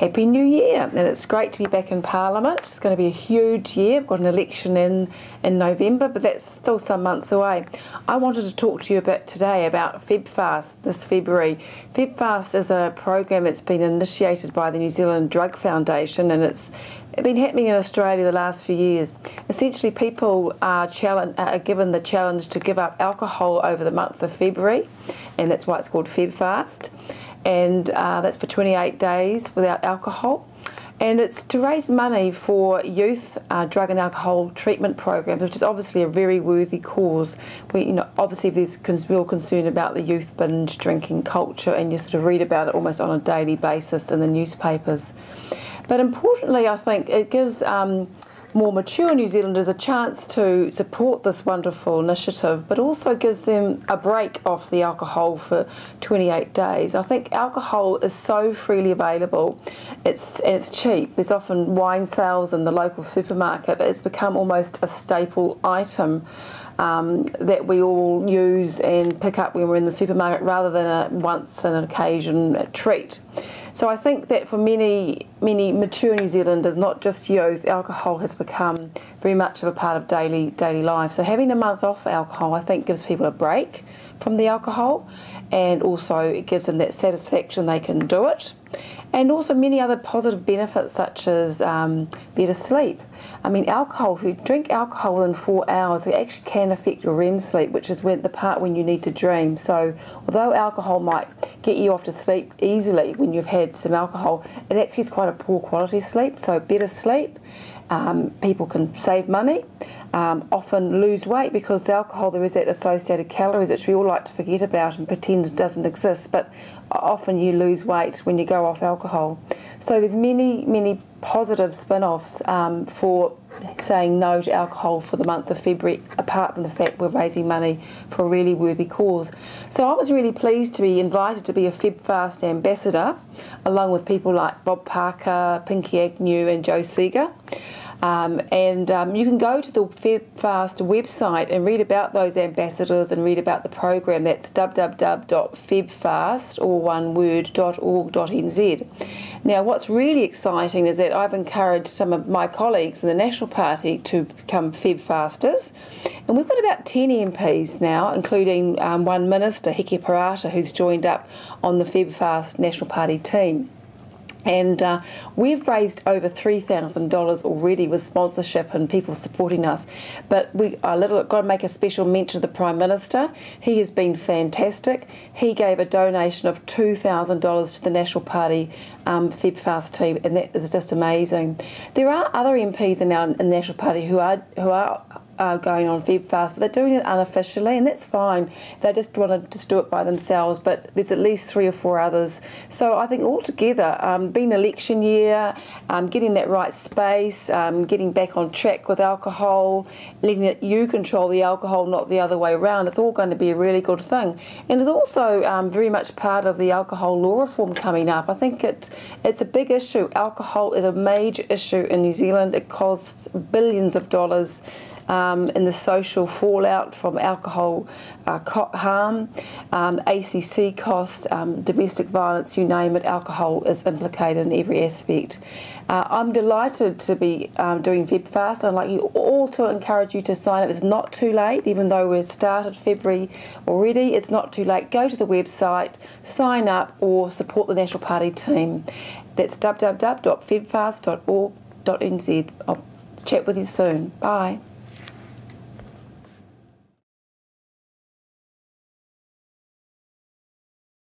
Happy New Year. And it's great to be back in Parliament. It's going to be a huge year. We've got an election in, in November, but that's still some months away. I wanted to talk to you a bit today about FebFast this February. FebFast is a program that's been initiated by the New Zealand Drug Foundation and it's been happening in Australia the last few years. Essentially, people are, are given the challenge to give up alcohol over the month of February, and that's why it's called FebFast and uh, that's for 28 days without alcohol. And it's to raise money for youth uh, drug and alcohol treatment programs, which is obviously a very worthy cause. We, you know, obviously there's real concern about the youth binge drinking culture, and you sort of read about it almost on a daily basis in the newspapers. But importantly, I think it gives um, more mature New Zealanders a chance to support this wonderful initiative, but also gives them a break off the alcohol for 28 days. I think alcohol is so freely available, it's it's cheap. There's often wine sales in the local supermarket. It's become almost a staple item. Um, that we all use and pick up when we're in the supermarket rather than a once an occasion treat. So I think that for many, many mature New Zealanders, not just youth, alcohol has become very much of a part of daily daily life. So having a month off alcohol, I think, gives people a break from the alcohol, and also it gives them that satisfaction they can do it, and also many other positive benefits such as um, better sleep. I mean, alcohol. If you drink alcohol within four hours, it actually can affect your REM sleep, which is when the part when you need to dream. So, although alcohol might get you off to sleep easily when you've had some alcohol, it actually is quite a poor quality sleep. So, better sleep. Um, people can save money um, often lose weight because the alcohol there is that associated calories which we all like to forget about and pretend doesn't exist but often you lose weight when you go off alcohol. So there's many many positive spin-offs um, for saying no to alcohol for the month of February apart from the fact we're raising money for a really worthy cause. So I was really pleased to be invited to be a FebFast ambassador along with people like Bob Parker, Pinky Agnew and Jo Seagar um, and um, you can go to the FebFast website and read about those ambassadors and read about the program. That's www.febfast, or one word, .org.nz. Now, what's really exciting is that I've encouraged some of my colleagues in the National Party to become FebFasters. and we've got about 10 MPs now, including um, one minister, Hekia Parata, who's joined up on the FebFast National Party team. And uh, we've raised over $3,000 already with sponsorship and people supporting us. But we are little, got to make a special mention of the Prime Minister. He has been fantastic. He gave a donation of $2,000 to the National Party um, FebFast team, and that is just amazing. There are other MPs in our in the National Party who are who are going on FebFast, but they're doing it unofficially, and that's fine. They just want to just do it by themselves, but there's at least three or four others. So I think altogether, um, being election year, um, getting that right space, um, getting back on track with alcohol, letting it, you control the alcohol, not the other way around, it's all going to be a really good thing. And it's also um, very much part of the alcohol law reform coming up. I think it it's a big issue. Alcohol is a major issue in New Zealand. It costs billions of dollars um, in the social fallout from alcohol uh, harm, um, ACC costs, um, domestic violence, you name it, alcohol is implicated in every aspect. Uh, I'm delighted to be um, doing FebFast. I'd like you all to encourage you to sign up. It's not too late, even though we've started February already. It's not too late. Go to the website, sign up, or support the National Party team. That's www.febfast.org.nz. I'll chat with you soon. Bye.